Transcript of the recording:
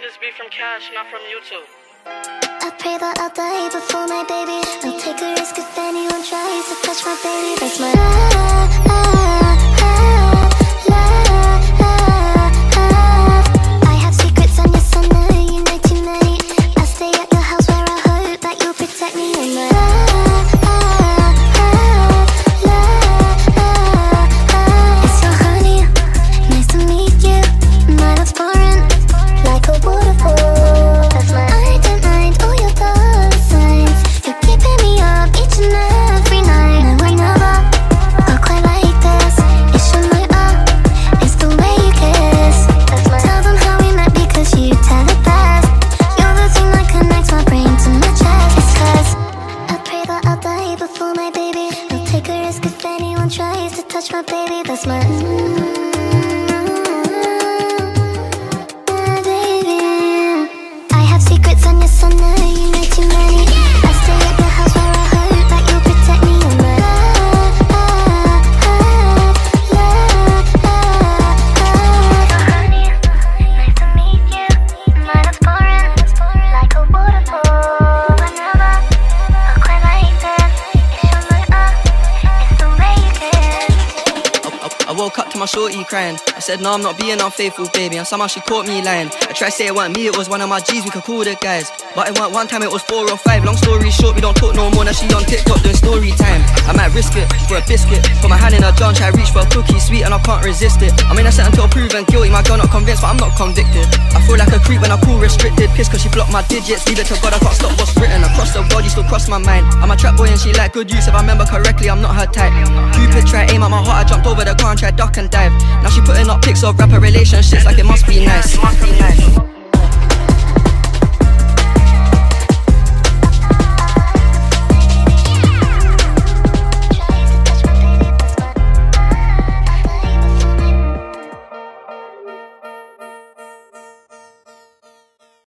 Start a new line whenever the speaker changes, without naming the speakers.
this beat from Cash, not from YouTube.
I pray that I'll die before my baby. I'll take a risk if anyone tries to touch my baby. That's my love, baby. That's my. To my
shorty crying. I said, No, I'm not being unfaithful, baby. And somehow she caught me lying. I tried to say it wasn't me, it was one of my G's, we could call the guys. But it weren't one time, it was four or five. Long story short, we don't talk no more. Now she on TikTok doing story time. I might risk it for a biscuit. Put my hand in a jar try reach for a cookie, sweet, and I can't resist it. I'm innocent until proven guilty. My girl not convinced, but I'm not convicted. I feel like a creep when I call restricted. Piss cause she blocked my digits. Leave it to God, I can't stop what's written. Across the world, you still cross my mind. I'm a trap boy and she like good use. If I remember correctly, I'm not her type. Over the tried duck and dive. Now she putting up pics of rapper relationships like it must be nice. Must be nice.